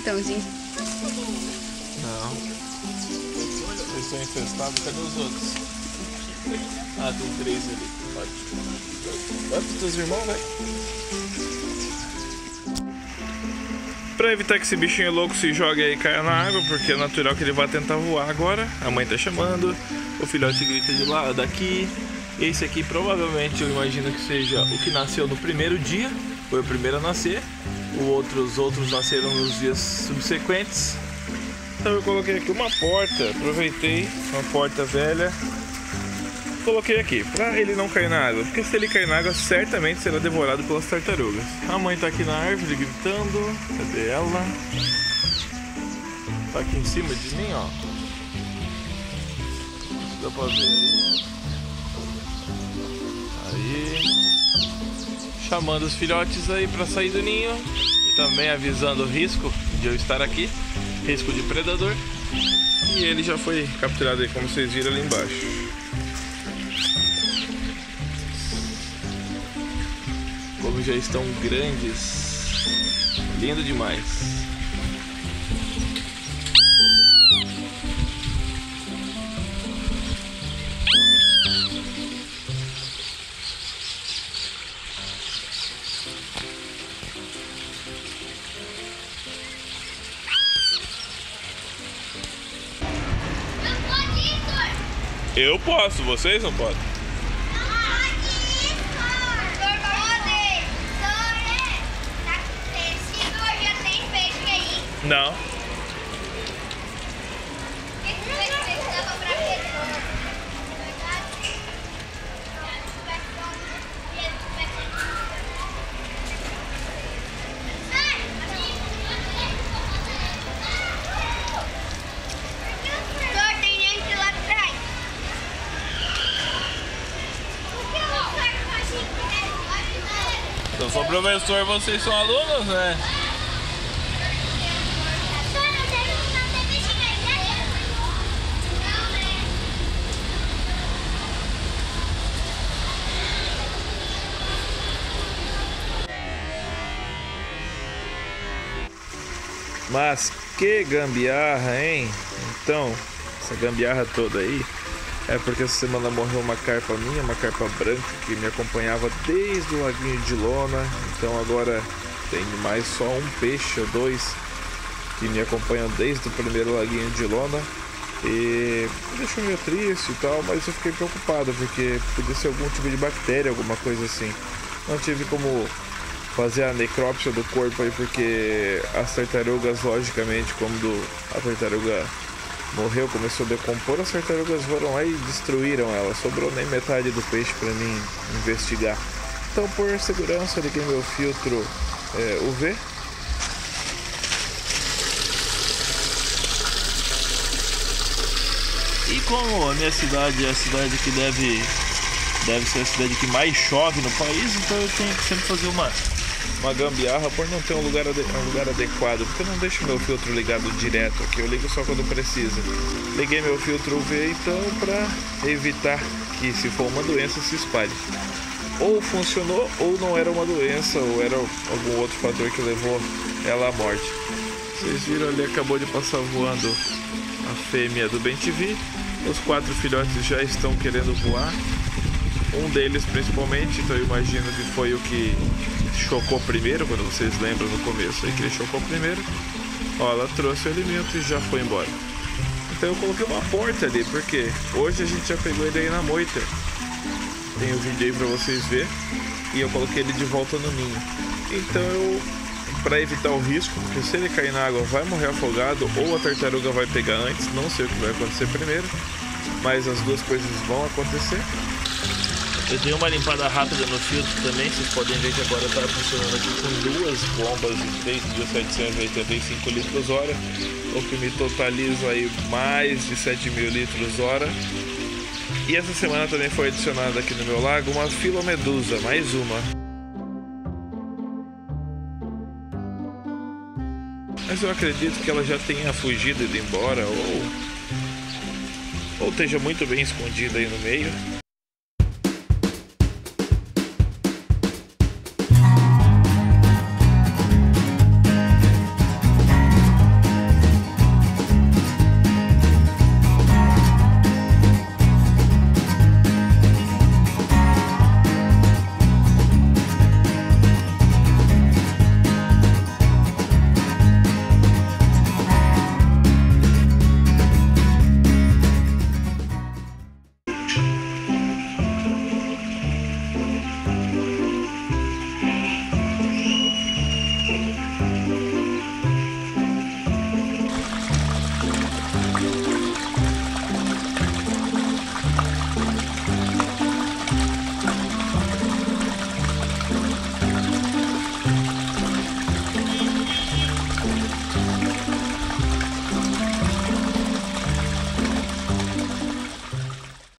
tubarãozinho. Não. Eles estão infestados, cadê os outros? Ah, tem três ali. Pode. Vai pros teus irmãos, vai. Pra evitar que esse bichinho louco se jogue e caia na água, porque é natural que ele vá tentar voar agora. A mãe tá chamando, o filhote grita de lá, daqui. Esse aqui provavelmente eu imagino que seja o que nasceu no primeiro dia, foi o primeiro a nascer. O outro, os outros nasceram nos dias subsequentes. Então eu coloquei aqui uma porta, aproveitei, uma porta velha. Coloquei aqui, pra ele não cair na água, porque se ele cair na água, certamente será devorado pelas tartarugas. A mãe tá aqui na árvore gritando, cadê ela? Tá aqui em cima de mim, ó. Dá pra ver aí. Aí. Chamando os filhotes aí pra sair do ninho. E também avisando o risco de eu estar aqui. Risco de predador. E ele já foi capturado aí, como vocês viram ali embaixo. Como já estão grandes. Lindo demais. Eu posso, vocês não podem. Não. Tem gente lá atrás. Eu sou professor, vocês são alunos, né? Mas que gambiarra, hein? Então, essa gambiarra toda aí é porque essa semana morreu uma carpa minha, uma carpa branca que me acompanhava desde o laguinho de lona. Então agora tem mais só um peixe ou dois que me acompanham desde o primeiro laguinho de lona. E deixou meio triste e tal, mas eu fiquei preocupado porque podia ser algum tipo de bactéria, alguma coisa assim. Não tive como fazer a necrópsia do corpo aí porque as tartarugas, logicamente, quando a tartaruga morreu, começou a decompor, as tartarugas foram lá e destruíram ela. Sobrou nem metade do peixe para mim investigar. Então, por segurança, liguei meu filtro é, UV. E como a minha cidade é a cidade que deve, deve ser a cidade que mais chove no país, então eu tenho que sempre fazer uma, uma gambiarra por não ter um lugar, um lugar adequado, porque eu não deixo meu filtro ligado direto aqui, eu ligo só quando precisa. Liguei meu filtro UV então para evitar que se for uma doença se espalhe. Ou funcionou ou não era uma doença, ou era algum outro fator que levou ela à morte. Vocês viram ali, acabou de passar voando a fêmea do Bem TV. Os quatro filhotes já estão querendo voar. Um deles principalmente, então eu imagino que foi o que chocou primeiro, quando vocês lembram no começo aí que ele chocou primeiro. Ó, ela trouxe o alimento e já foi embora. Então eu coloquei uma porta ali, porque hoje a gente já pegou ele aí na moita. Tem o vídeo aí pra vocês verem. E eu coloquei ele de volta no ninho. Então eu, pra evitar o risco, porque se ele cair na água vai morrer afogado ou a tartaruga vai pegar antes, não sei o que vai acontecer primeiro. Mas as duas coisas vão acontecer. Eu dei uma limpada rápida no filtro também, vocês podem ver que agora está funcionando aqui com duas bombas de 3.785 litros hora, o que me totaliza aí mais de 7 mil litros hora. E essa semana também foi adicionada aqui no meu lago uma filomedusa, mais uma. Mas eu acredito que ela já tenha fugido e ido embora, ou, ou esteja muito bem escondida aí no meio.